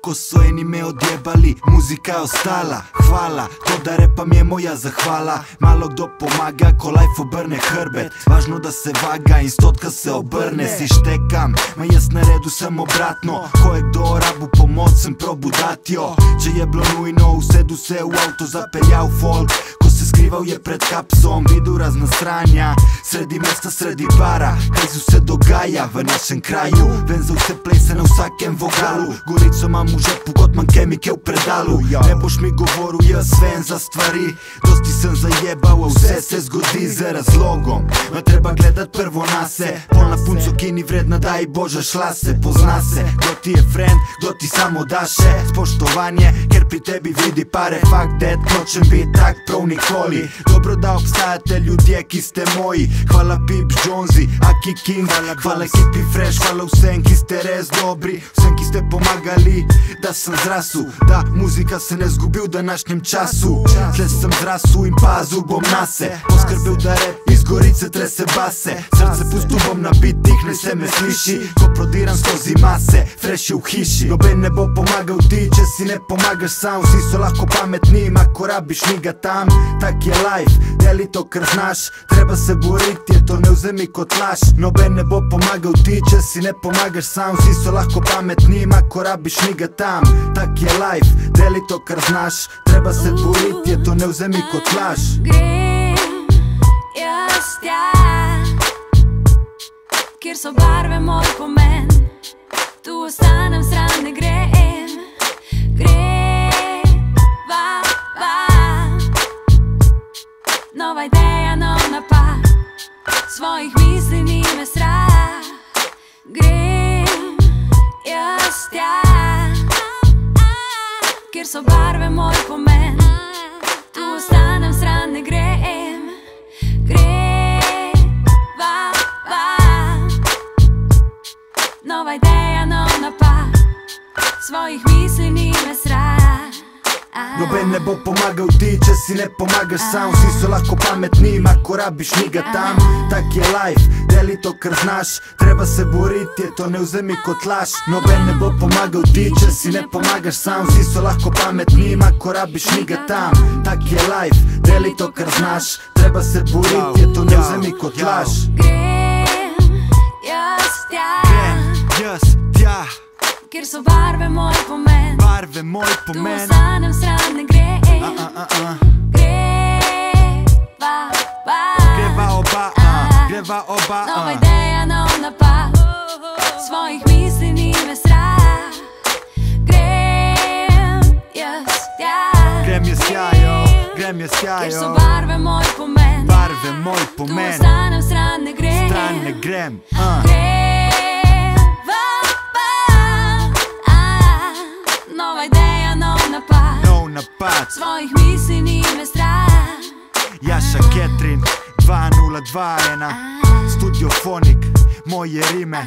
Ko so eni me odjebali, muzika je ostala. Hvala, to da repam je moja zahvala. Malo kdo pomaga, ko life obrne hrbet. Važno da se vaga in stotka se obrne. Si štekam, ma jaz naredu sem obratno. Ko je kdo rabu pomoč, sem probu dat jo Če je bilo nujno, usedu se v avto, zapeljal folk. Ko se skrival je pred kapsom, videl razna stranja Sredi mesta, sredi bara, kaj se vse dogaja v našem kraju. Vem za vse plese na vsakem vogalu. Gorico imam v žepu, kot manj kemike v predalu. Ne boš mi govoril, jaz vem za stvari. Dosti sem zajebal, a vse se zgodi z razlogom. Ma treba gledat prvo na se Polna punco, ki ni vredna, daj Bože šla se Pozna se, kdo ti je friend, kdo ti samo da še Spoštovanje, ker pri tebi vidi pare. Fakt that, nočem biti tak prav nikoli. Dobro da obstajate ljudje, ki ste moji. Hvala Pips, Jonesy, Aki King. Hvala ekipi Fresh, hvala vsem, ki ste res dobri. Vsem, ki ste pomagali, da sem zrasu Da muzika se ne zgubi v današnjem času. Tle sem zrasu in pazil bom na se Poskrbel da rep iz gorice trese base. Srce pustil bom na bitih, ne se me sliši. Ko prodiram skozi mase, fresh je v hiši Noben ne bo pomagal ti, če si ne pomagaš sam. Vsi so lahko pametni, ako rabiš ni ga tam. Tak je life, deli to kar znaš. Treba se boriti, je to ne vzemi kot laž. Noben ne bo pomagal ti, če si ne pomagaš sam. Vsi so lahko pametni, ako rabiš ni ga tam. Tak je life, deli to kar znaš. Treba se boriti, je to ne vzemi kot laž. Grem jaz tja, kjer so barve moj pomen. Tu ostanem, stran ne grem, greva, va. Nova ideja, nov napad, svojih misli ni me strah. Grem jaz tja, kjer so barve moj pomen. Tu ostanem, svojih misli ni me strah. Noben ne bo pomagal ti, če si ne pomagaš sam. Vsi so lahko pametni, ako rabiš ni ga tam. Tak je life, deli to kar znaš. Treba se boriti, je to ne vzemi kot laž. Noben ne bo pomagal ti, če si ne pomagaš sam. Vsi so lahko pametni, ako rabiš ni ga tam. Tak je life, deli to kar znaš. Treba se boriti, je to ne vzemi kot laž. Grem jaz tja, Jaz, kjer so barve moj pomen. barve moj Tu pomen ostanem, stran ne grem, A, a, a. greva, va. Greva oba, a, greva oba Nova a. ideja, nov napad, svojih misli ni me strah. Grem jaz tja, Grem jaz tja, jo, grem jaz tja, kjer so jo barve moj pomen. Barve moj Tu pomen ostanem, stran ne grem, Stran ne grem, a. napad, svojih misli ni me strah. Jaša Ketrin 2021 Studio Fonik, moje rime